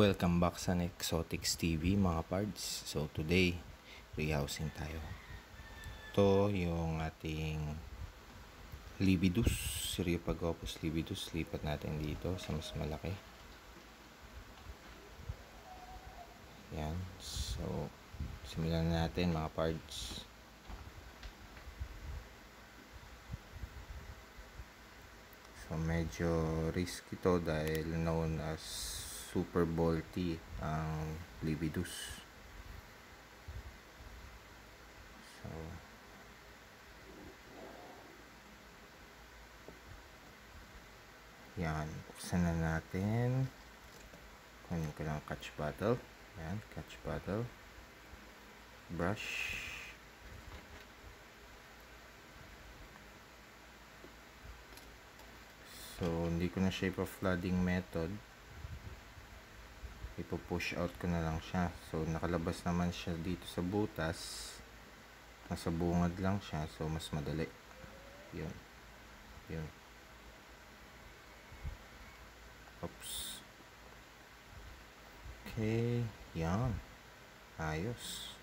Welcome back sa Exotics TV mga pards. So today, rehousing tayo. Ito yung ating libidus, Seriopagopus libidus. Lipat natin dito sa mas malaki. Yan. So, simulan na natin mga pards. So, medyo risky to dahil known as Super Bolty ang Libidus. So, yan. Buksan na natin. Kunin ko lang catch bottle. Yan, catch bottle. Brush. So, hindi ko na siya ipa-flooding method. Ipo-push out ko na lang siya. So, nakalabas naman siya dito sa butas. Nasa bungad lang siya. So, mas madali. Yun. Yun. Oops. Okay. Yan. Ayos.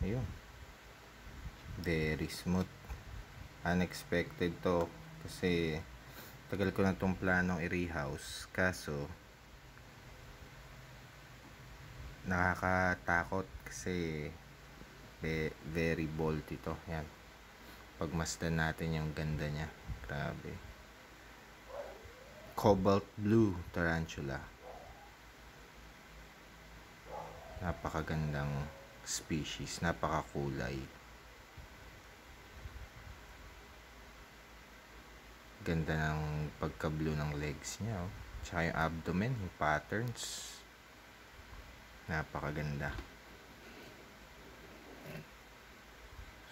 Ayun. Very smooth. Unexpected to. Kasi, tagal ko na tong planong i-rehouse kaso nakakatakot kasi very bold ito. Yan. Pagmasdan natin yung ganda niya. Grabe. Cobalt blue tarantula. Napakagandang species. Napakakulay. Ganda ng pagka-blue ng legs niya oh. tsaka yung abdomen yung patterns napakaganda.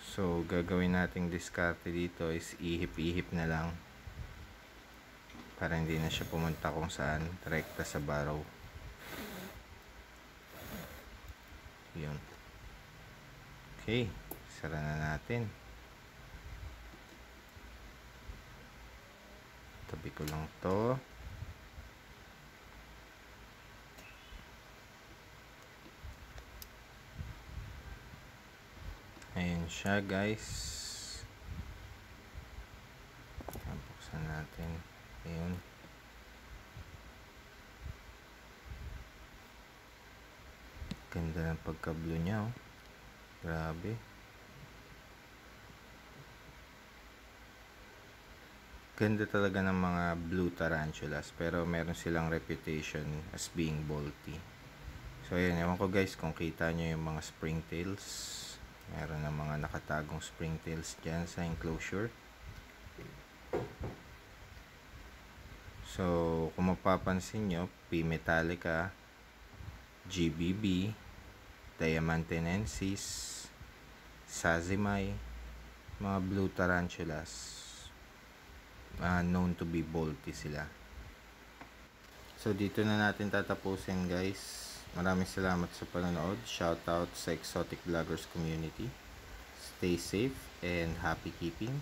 So gagawin nating diskarte dito is ihip-ihip na lang para hindi na siya pumunta kung saan rekta sa barrow. Yun. Okay sara na natin. Tabi ko lang to ayun siya guys. Buksan natin. Ayun ganda ng pagka blue niya oh. grabe. Ganda talaga ng mga blue tarantulas pero meron silang reputation as being bolty so ayun, ewan ko guys kung kita nyo yung mga springtails meron ng mga nakatagong springtails dyan sa enclosure so kung mapapansin nyo P metallica GBB Diamantinensis Sazimai mga blue tarantulas uh, known to be bolty sila. So dito na natin tatapusin guys. Maraming salamat sa panonood. Shout out sa Exotic Vloggers community. Stay safe and happy keeping.